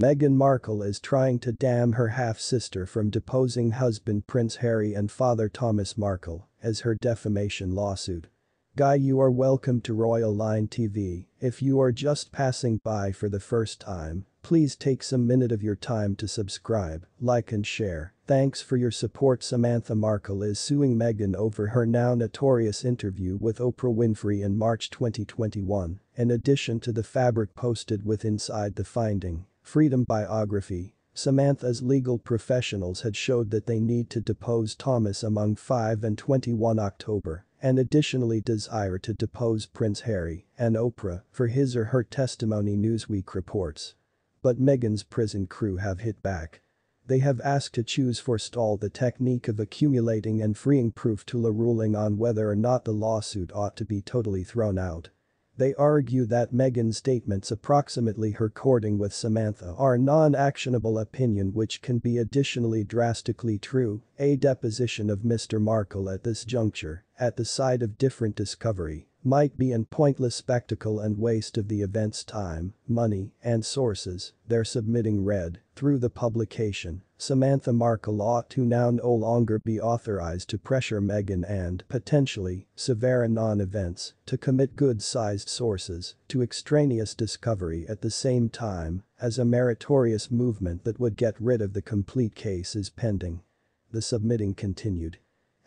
Meghan Markle is trying to damn her half-sister from deposing husband Prince Harry and father Thomas Markle as her defamation lawsuit. Guy you are welcome to Royal Line TV, if you are just passing by for the first time, please take some minute of your time to subscribe, like and share. Thanks for your support Samantha Markle is suing Meghan over her now notorious interview with Oprah Winfrey in March 2021, in addition to the fabric posted with Inside the Finding, Freedom Biography, Samantha's legal professionals had showed that they need to depose Thomas among 5 and 21 October and additionally desire to depose Prince Harry and Oprah for his or her testimony Newsweek reports. But Meghan's prison crew have hit back. They have asked to choose forestall the technique of accumulating and freeing proof to a ruling on whether or not the lawsuit ought to be totally thrown out. They argue that Meghan's statements approximately her courting with Samantha are non-actionable opinion which can be additionally drastically true, a deposition of Mr. Markle at this juncture, at the site of different discovery, might be an pointless spectacle and waste of the event's time, money, and sources, they're submitting read, through the publication, Samantha Markle ought to now no longer be authorized to pressure Meghan and, potentially, severe non-events, to commit good-sized sources, to extraneous discovery at the same time, as a meritorious movement that would get rid of the complete case is pending. The submitting continued.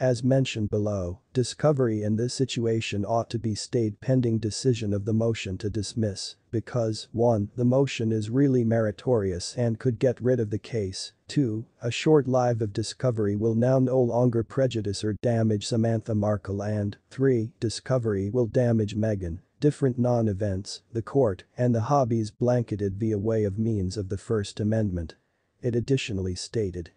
As mentioned below, discovery in this situation ought to be stayed pending decision of the motion to dismiss because 1. The motion is really meritorious and could get rid of the case, 2. A short live of discovery will now no longer prejudice or damage Samantha Markle and 3. Discovery will damage Meghan different non-events, the court, and the hobbies blanketed via way of means of the First Amendment. It additionally stated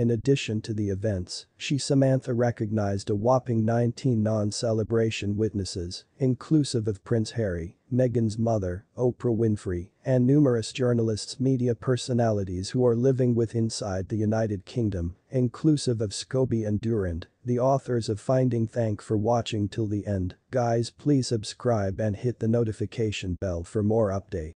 in addition to the events, she Samantha recognized a whopping 19 non-celebration witnesses, inclusive of Prince Harry, Meghan's mother, Oprah Winfrey, and numerous journalists media personalities who are living with inside the United Kingdom, inclusive of Scobie and Durand, the authors of Finding Thank for watching till the end. Guys please subscribe and hit the notification bell for more update.